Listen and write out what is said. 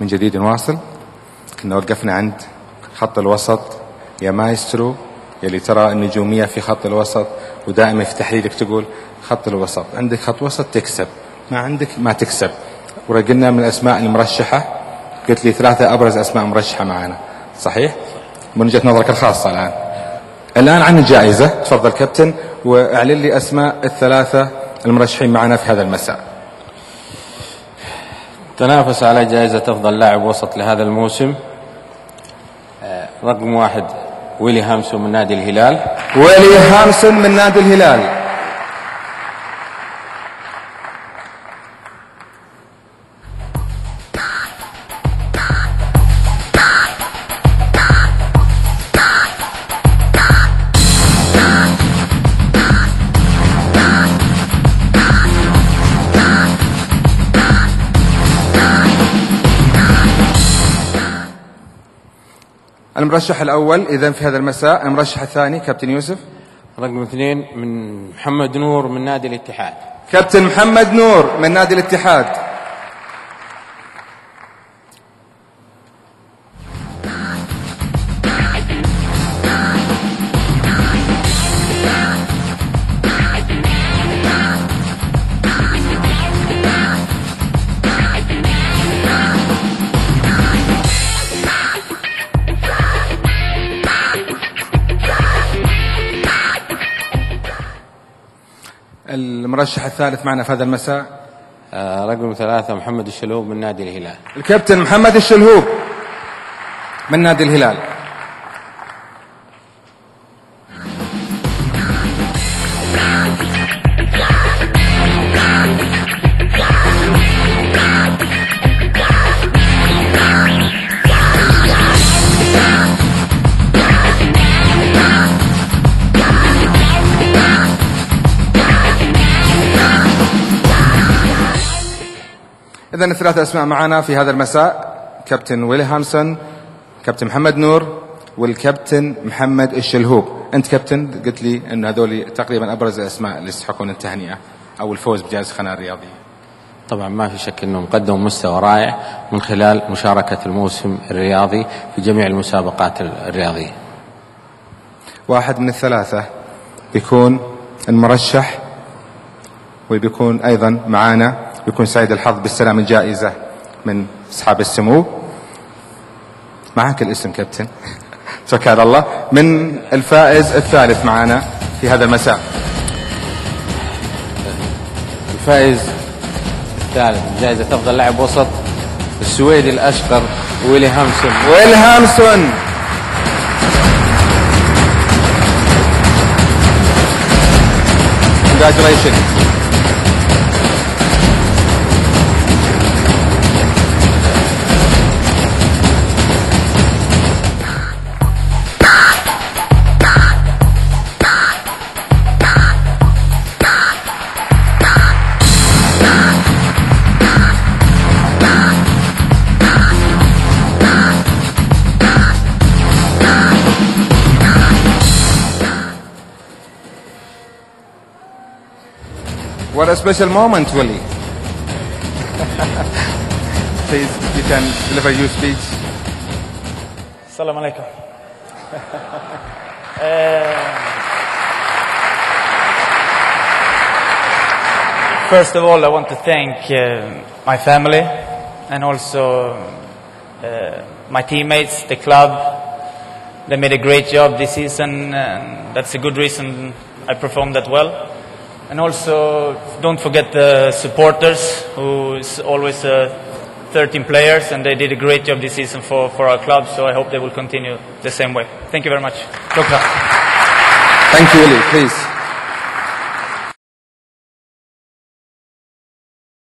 من جديد نواصل. كنا وقفنا عند خط الوسط. يا مايسترو يلي ترى النجومية في خط الوسط ودائما في تحليلك تقول خط الوسط. عندك خط وسط تكسب ما عندك ما تكسب. ورقلنا من الأسماء المرشحة. قلت لي ثلاثة أبرز أسماء مرشحة معنا. صحيح؟ من وجهة نظرك الخاصة الآن. الآن عن الجائزة. تفضل كابتن وأعلن لي أسماء الثلاثة المرشحين معنا في هذا المساء. تنافس على جائزة أفضل لاعب وسط لهذا الموسم آه، رقم واحد ويلي هامسون من نادي الهلال. ويلي هامسون من نادي الهلال. المرشح الأول إذا في هذا المساء المرشح الثاني كابتن يوسف. رقم اثنين من محمد نور من نادي الاتحاد. كابتن محمد نور من نادي الاتحاد. المرشح الثالث معنا في هذا المساء. آه، رقم ثلاثة محمد الشلوب من نادي الهلال. الكابتن محمد الشلهوب من نادي الهلال. إذا الثلاثة أسماء معنا في هذا المساء. كابتن ويلي هامسون كابتن محمد نور والكابتن محمد الشلهوب. أنت كابتن قلت لي أن هذول تقريبا أبرز الأسماء اللي يستحقون التهنئة أو الفوز بجائزة خناة الرياضية طبعا ما في شك أنهم قدموا مستوى رائع من خلال مشاركة الموسم الرياضي في جميع المسابقات الرياضية. واحد من الثلاثة بيكون المرشح وبيكون أيضا معانا بيكون سعيد الحظ باستلام الجائزة من أصحاب السمو. معك الاسم كابتن. توكل على الله. من الفائز الثالث معنا في هذا المساء. الفائز الثالث جائزة أفضل لاعب وسط السويدي الأشقر ويلي هامسون. ويل هامسون. Congratulations. What a special moment, Willie. Please, you can deliver your speech. Assalamu alaikum. uh, first of all, I want to thank uh, my family and also uh, my teammates, the club. They made a great job this season, and that's a good reason I performed that well. And also, don't forget the supporters, who is always uh, 13 players, and they did a great job this season for, for our club, so I hope they will continue the same way. Thank you very much. Thank you, Willie. Please.